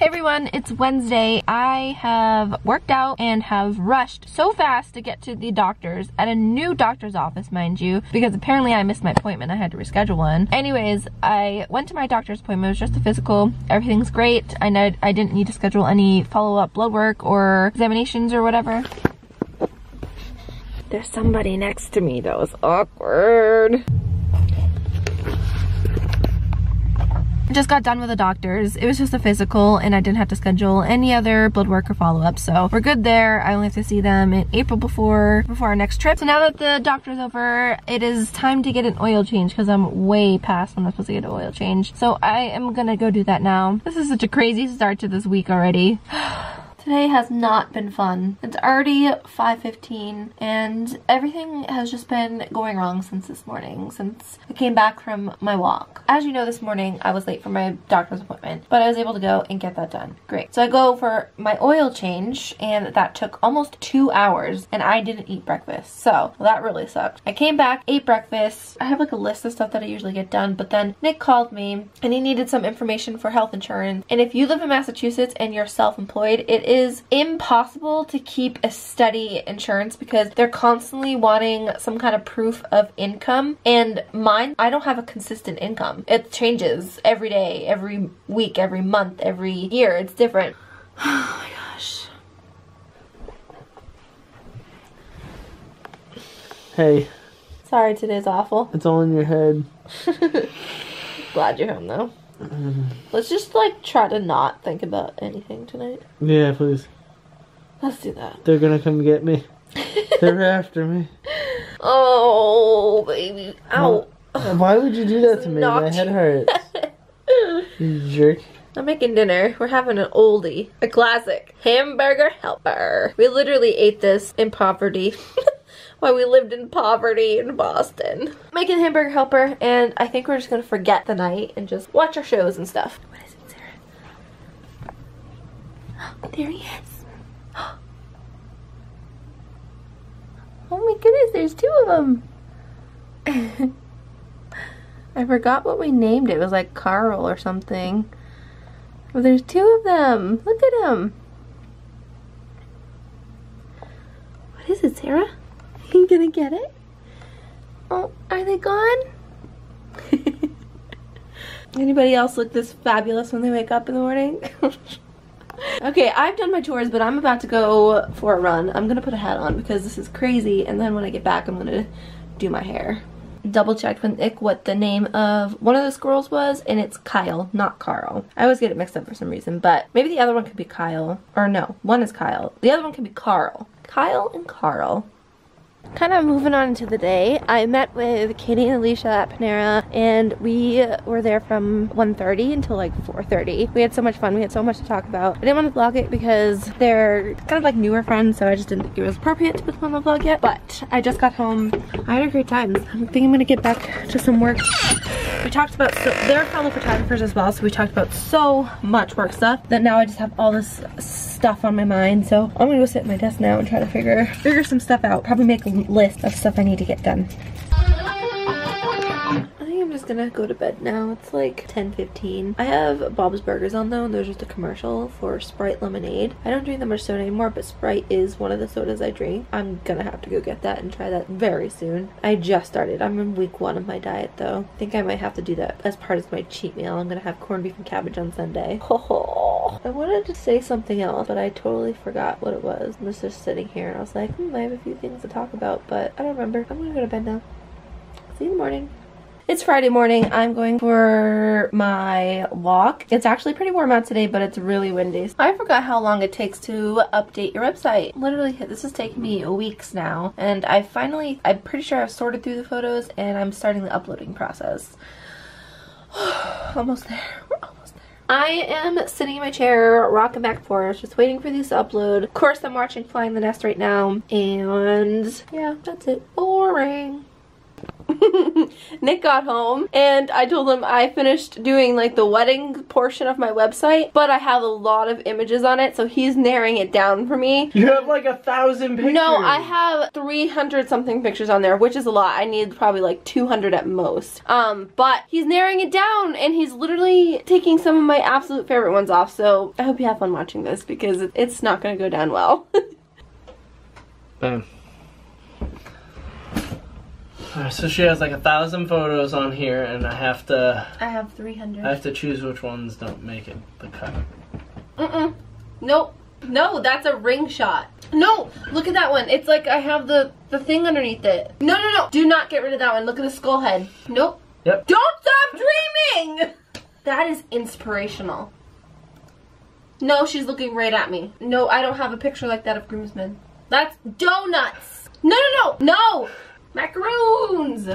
Hey everyone, it's Wednesday. I have worked out and have rushed so fast to get to the doctor's at a new doctor's office, mind you, because apparently I missed my appointment. I had to reschedule one. Anyways, I went to my doctor's appointment. It was just a physical. Everything's great. I know I didn't need to schedule any follow-up blood work or examinations or whatever. There's somebody next to me. That was awkward. Just got done with the doctors. It was just a physical and I didn't have to schedule any other blood work or follow-up. So we're good there. I only have to see them in April before before our next trip. So now that the doctor's over, it is time to get an oil change because I'm way past when I'm supposed to get an oil change. So I am gonna go do that now. This is such a crazy start to this week already. Today has not been fun. It's already 5.15 and everything has just been going wrong since this morning, since I came back from my walk. As you know, this morning I was late for my doctor's appointment, but I was able to go and get that done. Great. So I go for my oil change and that took almost two hours and I didn't eat breakfast. So that really sucked. I came back, ate breakfast. I have like a list of stuff that I usually get done, but then Nick called me and he needed some information for health insurance. And if you live in Massachusetts and you're self-employed, it is impossible to keep a steady insurance because they're constantly wanting some kind of proof of income. And mine, I don't have a consistent income. It changes every day, every week, every month, every year. It's different. Oh my gosh. Hey, Sorry, today's awful. it's all in your head. Glad you're home though. Mm-hmm. Let's just like try to not think about anything tonight. Yeah, please. Let's do that. They're gonna come get me. They're after me. Oh, baby. Ow. Why would you do that to me? My head hurts. You jerk. I'm making dinner. We're having an oldie, a classic hamburger helper. We literally ate this in poverty. While we lived in poverty in Boston. Making hamburger helper, and I think we're just gonna forget the night and just watch our shows and stuff. What is it, Sarah? There he is. Oh my goodness, there's two of them. I forgot what we named it. It was like Carl or something. Well, there's two of them. Look at them. What is it, Sarah? You gonna get it? Oh, are they gone? Anybody else look this fabulous when they wake up in the morning? okay, I've done my chores, but I'm about to go for a run. I'm gonna put a hat on because this is crazy, and then when I get back, I'm gonna do my hair. Double checked with Nick what the name of one of the squirrels was, and it's Kyle, not Carl. I always get it mixed up for some reason, but maybe the other one could be Kyle. Or no, one is Kyle. The other one could be Carl. Kyle and Carl. Kind of moving on to the day, I met with Katie and Alicia at Panera and we were there from 1.30 until like 4.30. We had so much fun, we had so much to talk about. I didn't want to vlog it because they're kind of like newer friends so I just didn't think it was appropriate to put them on the vlog yet. But I just got home, I had a great time. I think I'm gonna get back to some work. We talked about, so they're fellow photographers as well so we talked about so much work stuff that now I just have all this stuff on my mind. So I'm gonna go sit at my desk now and try to figure figure some stuff out. Probably make a list of stuff I need to get done I'm just gonna go to bed now. It's like 10:15. I have Bob's Burgers on though, and there's just a commercial for Sprite lemonade. I don't drink that much soda anymore, but Sprite is one of the sodas I drink. I'm gonna have to go get that and try that very soon. I just started. I'm in week one of my diet though. I think I might have to do that as part of my cheat meal. I'm gonna have corned beef and cabbage on Sunday. I wanted to say something else, but I totally forgot what it was. I was just sitting here and I was like, hmm, I have a few things to talk about, but I don't remember. I'm gonna go to bed now. See you in the morning. It's Friday morning. I'm going for my walk. It's actually pretty warm out today, but it's really windy. I forgot how long it takes to update your website. Literally, this has taken me weeks now, and I finally, I'm pretty sure I've sorted through the photos, and I'm starting the uploading process. almost there. We're almost there. I am sitting in my chair, rocking back and forth, just waiting for these to upload. Of course, I'm watching Flying the Nest right now, and yeah, that's it. Boring. Nick got home and I told him I finished doing like the wedding portion of my website, but I have a lot of images on it, so he's narrowing it down for me. You have like a thousand pictures. No, I have 300 something pictures on there, which is a lot. I need probably like 200 at most. Um, but he's narrowing it down and he's literally taking some of my absolute favorite ones off. So I hope you have fun watching this because it's not going to go down well. Bam. Alright, so she has like a thousand photos on here, and I have to I have 300. I have to choose which ones don't make it the cut. Mm-mm. Nope. No, that's a ring shot. No, look at that one. It's like I have the, the thing underneath it. No, no, no. Do not get rid of that one. Look at the skull head. Nope. Yep. Don't stop dreaming! That is inspirational. No, she's looking right at me. No, I don't have a picture like that of groomsmen. That's donuts. No, no, no, no. Macaroons.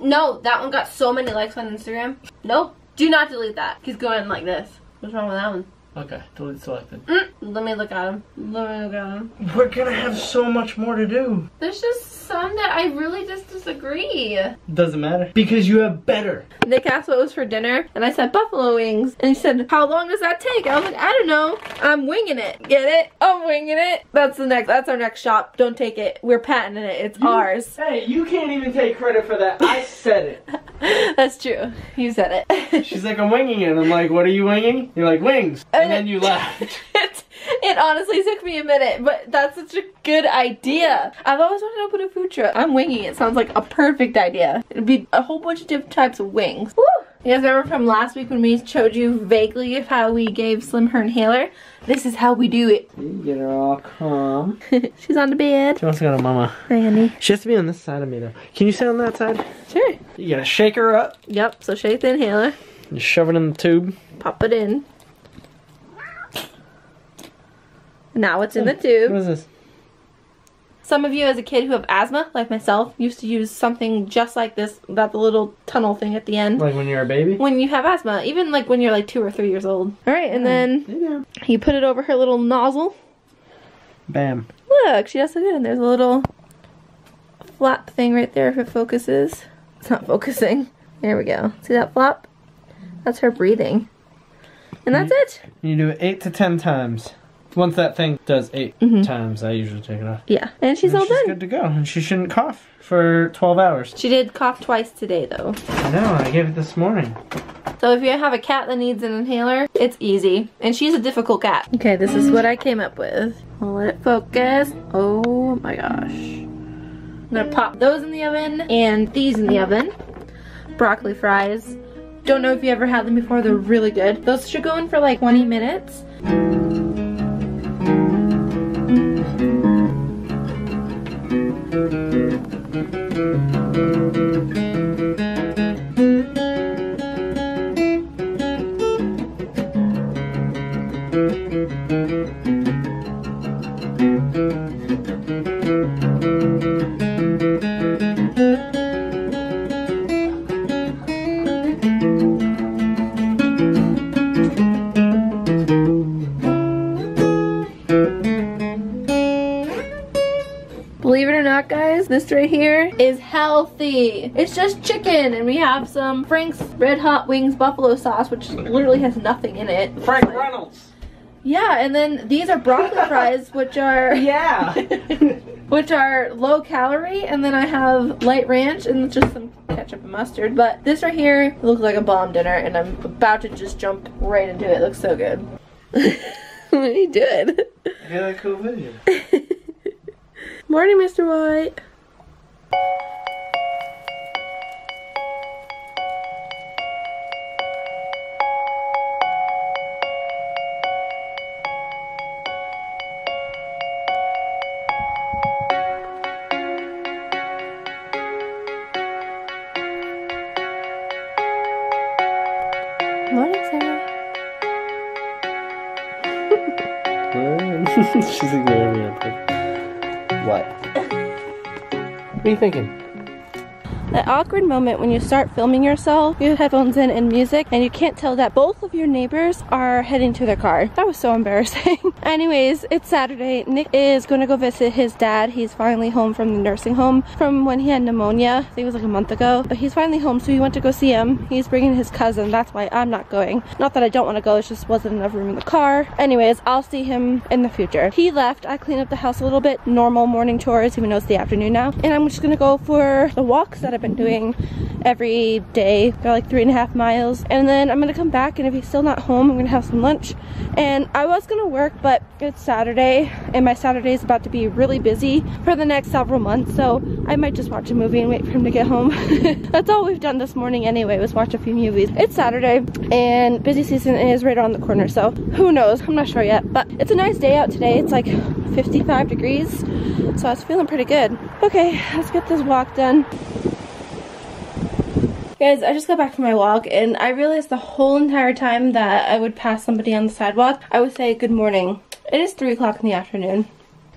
No, that one got so many likes on Instagram. No, do not delete that. He's going like this. What's wrong with that one? Okay, delete selected. Mm, let me look at him. Let me look at him. We're gonna have so much more to do. There's just some that I really just disagree. Doesn't matter. Because you have better. Nick asked what was for dinner, and I said buffalo wings. And he said, how long does that take? I was like, I don't know. I'm winging it. Get it? I'm winging it. That's the next, that's our next shop. Don't take it. We're patenting it. It's ours. Hey, you can't even take credit for that. I said it. That's true. You said it. She's like, I'm winging it. I'm like, what are you winging? You're like, wings. And then you laughed. it, it honestly took me a minute, but that's such a good idea. I've always wanted to open a food truck. I'm winging it. Sounds like a perfect idea. It'd be a whole bunch of different types of wings. Woo! You guys remember from last week when we showed you vaguely of how we gave Slim her inhaler? This is how we do it. You get her all calm. She's on the bed. She wants to go to mama. Hi, honey. She has to be on this side of me though. Can you sit on that side? Sure. You gotta shake her up. Yep, so shake the inhaler. You shove it in the tube. Pop it in. Now it's in the tube. is this? Some of you as a kid who have asthma, like myself, used to use something just like this, that the little tunnel thing at the end. Like when you're a baby? When you have asthma, even like when you're like two or three years old. Alright, and then Yeah. you put it over her little nozzle. Bam. Look, she does so good. And there's a little flap thing right there if it focuses. It's not focusing. There we go. See that flap? That's her breathing. And that's it. You do it eight to ten times. Once that thing does 8 Mhm. times, I usually take it off. Yeah. And she's And all she's done. good to go. And she shouldn't cough for 12 hours. She did cough twice today though. I know, I gave it this morning. So if you have a cat that needs an inhaler, it's easy. And she's a difficult cat. Okay, this is what I came up with. I'll let it focus. Oh my gosh. I'm gonna pop those in the oven and these in the oven. Broccoli fries. Don't know if you ever had them before, they're really good. Those should go in for like 20 minutes. It's just chicken, and we have some Frank's Red Hot Wings buffalo sauce, which literally has nothing in it. Frank Reynolds. Yeah, and then these are broccoli fries, which are Yeah. which are low calorie, and then I have light ranch and just some ketchup and mustard. But this right here looks like a bomb dinner, and I'm about to just jump right into it. it looks so good. what are you doing? Yeah, that cool video. Morning, Mr. White. Morning, Sarah. She's ignoring me. What? What are you thinking? That awkward moment when you start filming yourself, you have headphones in and music, and you can't tell that both of your neighbors are heading to their car. That was so embarrassing. Anyways, it's Saturday. Nick is going to go visit his dad. He's finally home from the nursing home from when he had pneumonia. I think it was like a month ago. But he's finally home, so he went to go see him. He's bringing his cousin. That's why I'm not going. Not that I don't want to go, it just wasn't enough room in the car. Anyways, I'll see him in the future. He left. I cleaned up the house a little bit. Normal morning chores, even though it's the afternoon now. And I'm just going to go for the walks that I've been doing every day. Got like three and a half miles. And then I'm gonna come back and if he's still not home, I'm gonna have some lunch. And I was gonna work, but it's Saturday and my Saturday is about to be really busy for the next several months. So I might just watch a movie and wait for him to get home. That's all we've done this morning anyway, was watch a few movies. It's Saturday and busy season is right around the corner. So who knows? I'm not sure yet, but it's a nice day out today. It's like 55 degrees. So I was feeling pretty good. Okay, let's get this walk done. Guys, I just got back from my walk and I realized the whole entire time that I would pass somebody on the sidewalk, I would say good morning. It is 3 o'clock in the afternoon.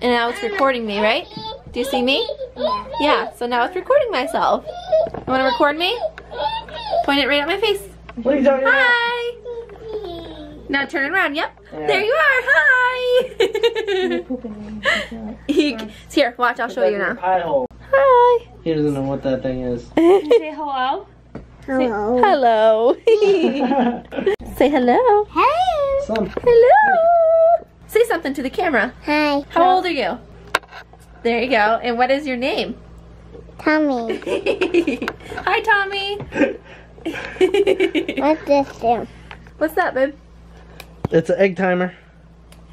And now it's recording me, right? Do you see me? Yeah. Yeah, so now it's recording myself. You want to record me? Point it right at my face. What are you talking about? Hi! Now turn around, yep. There you are, hi! He- Here, watch, I'll show you now. Pie. Hi! He doesn't know what that thing is. Say hello. Hello. Hello. Say hello. Hey. Some. Hello. Say something to the camera. Hi. How old are you? There you go. And what is your name? Tommy. Hi, Tommy. What's this do? What's that, babe? It's an egg timer.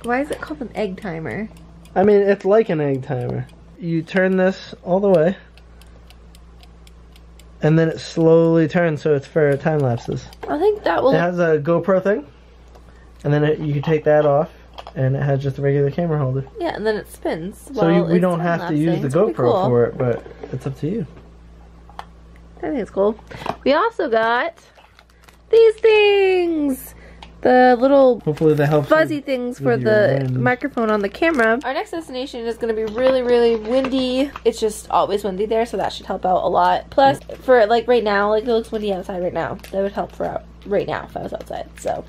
Why is it called an egg timer? I mean, it's like an egg timer. You turn this all the way, and then it slowly turns so it's for time lapses. I think that will. It has a GoPro thing, and then it, you take that off, and it has just a regular camera holder. Yeah, and then it spins. so you, we don't have to use the It's GoPro cool. for it, but it's up to you. I think it's cool. We also got these things. The little Hopefully that helps. fuzzy things for the wind. microphone on the camera. Our next destination is going to be really, really windy. It's just always windy there, so that should help out a lot. Plus, for like right now, like it looks windy outside right now. That would help for out right now if I was outside. So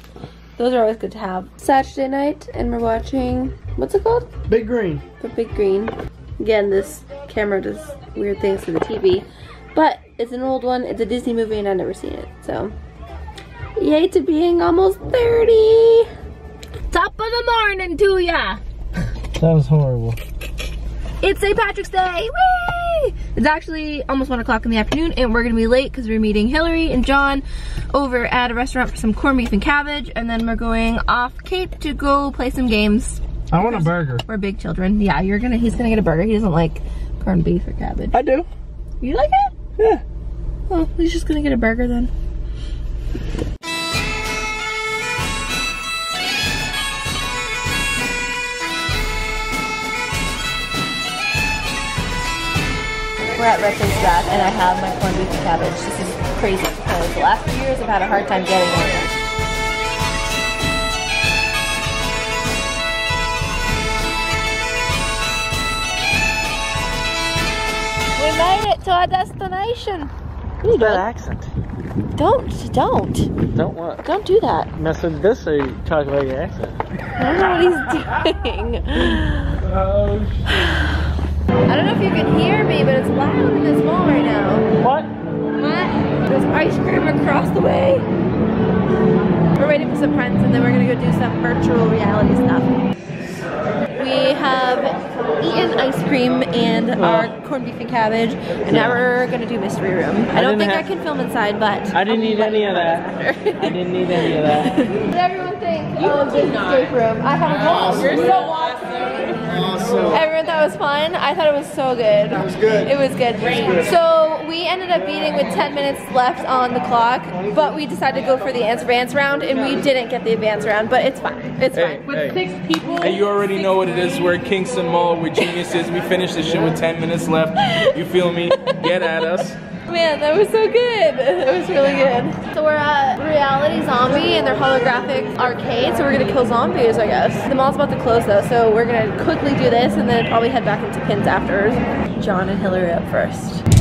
those are always good to have. Saturday night, and we're watching what's it called? Big green. The Big Green. Again, this camera does weird things to the TV, but it's an old one. It's a Disney movie, and I've never seen it. So, yay to being almost 30. Top of the morning to ya. That was horrible. It's St. Patrick's Day. Whee! It's actually almost one o'clock in the afternoon, and we're gonna be late because we're meeting Hillary and John over at a restaurant for some corned beef and cabbage, and then we're going off Cape to go play some games. I want a burger. We're big children. Yeah, you're gonna. He's gonna get a burger. He doesn't like corned beef or cabbage. I do. You like it? Yeah. Well, he's just gonna get a burger then. We're at Ripton's Draft and I have my corned beef and cabbage. This is crazy because the last few years I've had a hard time getting it. We made it to our destination. Who's that accent? Don't, don't, Don't what? don't do that. Mess with this or you talk about your accent? I don't know what he's doing. Oh I don't know if you can hear me, but it's loud in this mall right now. What? What? There's ice cream across the way. We're waiting for some friends and then we're gonna go do some virtual reality stuff. We have eaten ice cream and oh. our corned beef and cabbage, and now we're gonna do mystery room. I, don't think I can film inside, but I didn't I'll need any of that. I didn't need any of that. What did everyone think of this escape room? I have a ball. You're so awesome. Everyone thought it was fun. I thought it was so good. It was good. It was good. So we ended up beating with 10 minutes left on the clock, but we decided to go for the advance round, and we didn't get the advance round, but it's fine. It's Hey, fine. With hey. And you already know what it is. We're at Kingston Mall. We're geniuses. We finished this shit with 10 minutes left. You feel me? Get at us. Man, that was so good. It was really good. So we're at Reality Zombie and their holographic arcade, so we're gonna kill zombies, I guess. The mall's about to close though, so we're gonna quickly do this and then probably head back into PiNZ after. John and Hillary up first.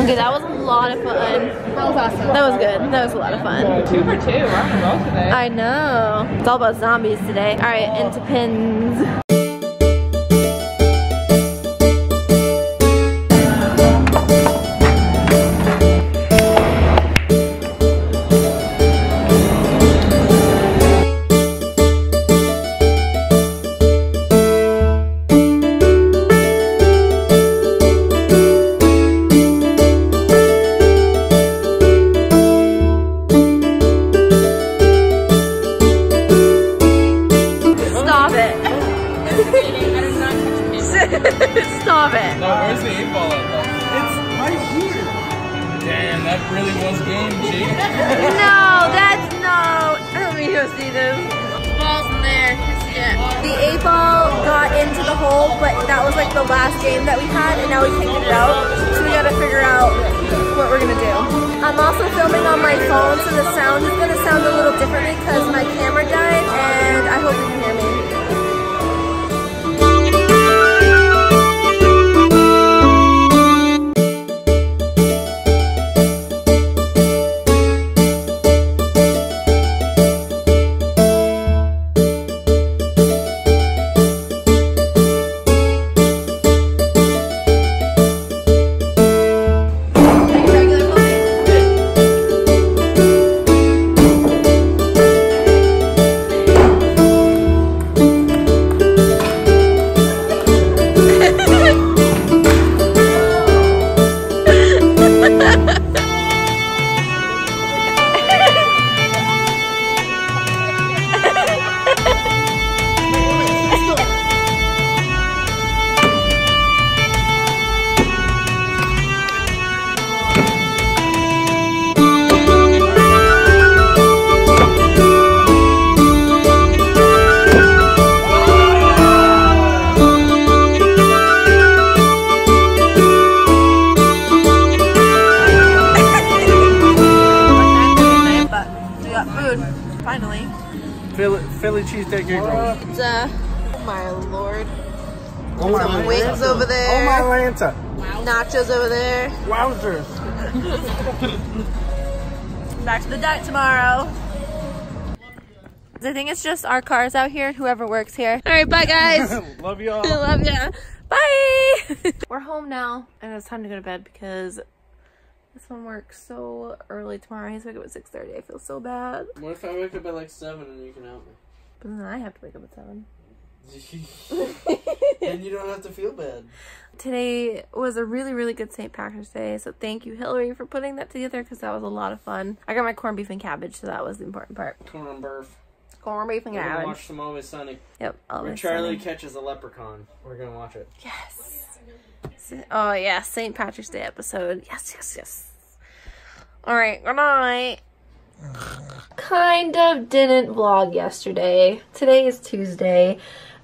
Okay, that was a lot of fun. That was awesome. That was good. That was a lot of fun. Two for two. We're on a roll today. I know. It's all about zombies today. All right, into PiNZ. Stop it. Stop it. No, where's the eight ball at though? It's right here. Damn, that really was game, G. No, that's no. Let me go see this. Ball's in there. It. The eight ball got into the hole, but that was like the last game that we had, and now we can't get it out. So we gotta figure out what we're gonna do. I'm also filming on my phone, so the sound is gonna sound a little differently because my camera died, and I hope you can hear me. There. Lanta. Nachos over there. Wowzers. Back to the diet tomorrow. I think it's just our cars out here, whoever works here. All right, bye guys. Love y'all. I love ya. Bye. We're home now, and it's time to go to bed because this one works so early tomorrow. I have to wake up at 6.30. I feel so bad. What if I wake up at like 7 and you can help me? But then I have to wake up at 7. then you don't have to feel bad. Today was a really, really good St. Patrick's Day, so thank you, Hillary, for putting that together because that was a lot of fun. I got my corned beef and cabbage, so that was the important part. Corn burf. Corned beef and We're gonna cabbage. watch some Always Sunny. Yep. Always Charlie sunny. catches a leprechaun. We're gonna watch it. Yes. Oh yeah, St. Patrick's Day episode. Yes, yes, yes. All right, good night. Kind of didn't vlog yesterday. Today is Tuesday.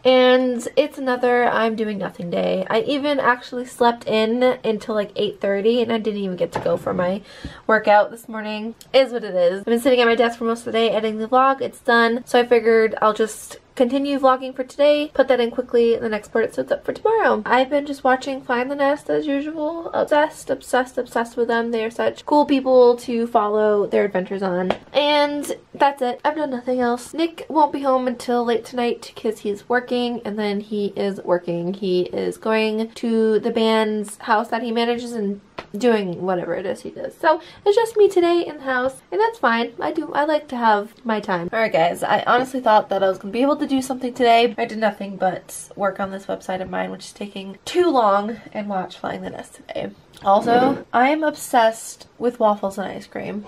And it's another I'm doing nothing day. I even actually slept in until like 8.30 and I didn't even get to go for my workout this morning. Is what it is. I've been sitting at my desk for most of the day editing the vlog. It's done. So I figured I'll just continue vlogging for today, put that in quickly in the next part so it's up for tomorrow. I've been just watching Flying the Nest as usual. Obsessed, obsessed, obsessed with them. They are such cool people to follow their adventures on. And that's it. I've done nothing else. Nick won't be home until late tonight because he's working and then he is working. He is going to the band's house that he manages and doing whatever it is he does. So it's just me today in the house and that's fine. I do I like to have my time. Alright guys, I honestly thought that I was gonna be able to do something today. I did nothing but work on this website of mine which is taking too long and watch Flying the Nest today. Also, I am obsessed with waffles and ice cream.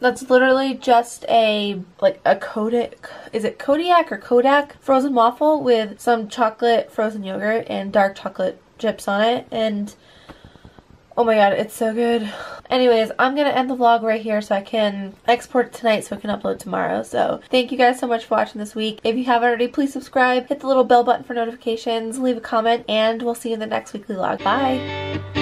That's literally just a like a Kodak is it Kodiak or Kodak frozen waffle with some chocolate frozen yogurt and dark chocolate chips on it and oh my god it's so good. Anyways i'm gonna end the vlog right here so i can export tonight so i can upload tomorrow. So thank you guys so much for watching this week. If you haven't already please subscribe hit the little bell button for notifications leave a comment and we'll see you in the next weekly vlog. Bye